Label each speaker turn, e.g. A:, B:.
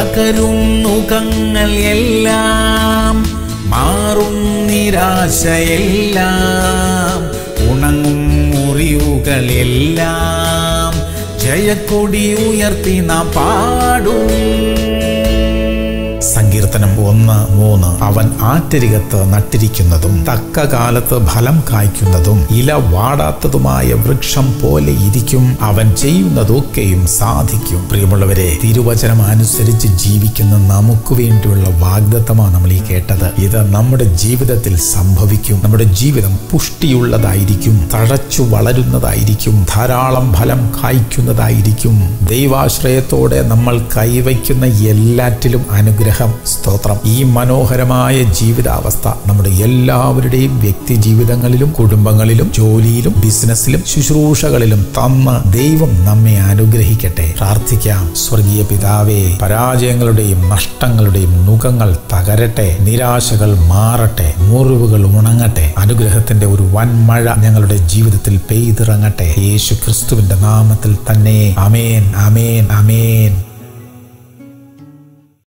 A: തകരും മുഖങ്ങൾ എല്ലാം മാറും നിരാശയെല്ലാം ഉണങ്ങും മുറിവുകളെല്ലാം ജയക്കൊടി ഉയർത്തി നാം പാടും. സങ്കീർത്തനം ഒന്ന് മൂന്ന്. അവൻ ആറ്റരികത്ത് നട്ടിരിക്കുന്നതും തക്ക കാലത്ത് ഫലം കായ്ക്കുന്നതും ഇല വാടാത്തതുമായ വൃക്ഷം പോലെ ഇരിക്കും. അവൻ ചെയ്യുന്നതൊക്കെയും സാധിക്കും. പ്രിയമുള്ളവരെ തിരുവചനം അനുസരിച്ച് ജീവിക്കുന്ന നമുക്ക് വേണ്ടിയുള്ള വാഗ്ദത്തമാണ് നമ്മൾ ഈ കേട്ടത്. ഇത് നമ്മുടെ ജീവിതത്തിൽ സംഭവിക്കും. നമ്മുടെ ജീവിതം പുഷ്ടിയുള്ളതായിരിക്കും. തഴച്ചു വളരുന്നതായിരിക്കും. ധാരാളം ഫലം കായ്ക്കുന്നതായിരിക്കും. ദൈവാശ്രയത്തോടെ നമ്മൾ കൈവയ്ക്കുന്ന എല്ലാറ്റിലും അനുഗ്രഹം. സ്തോത്രം. ഈ മനോഹരമായ ജീവിതാവസ്ഥ നമ്മുടെ എല്ലാവരുടെയും വ്യക്തി ജീവിതങ്ങളിലും കുടുംബങ്ങളിലും ജോലിയിലും ബിസിനസ്സിലും ശുശ്രൂഷകളിലും തന്ന ദൈവം നമ്മെ അനുഗ്രഹിക്കട്ടെ. പ്രാർത്ഥിക്കാം. സ്വർഗീയ പിതാവേ പരാജയങ്ങളുടെയും നഷ്ടങ്ങളുടെയും മുഖങ്ങൾ തകരട്ടെ. നിരാശകൾ മാറട്ടെ. മുറിവുകൾ ഉണങ്ങട്ടെ. അനുഗ്രഹത്തിന്റെ ഒരു വൻമഴ ഞങ്ങളുടെ ജീവിതത്തിൽ പെയ്തിറങ്ങട്ടെ. യേശു ക്രിസ്തുവിന്റെ നാമത്തിൽ തന്നെ. അമേൻ അമേൻ അമേൻ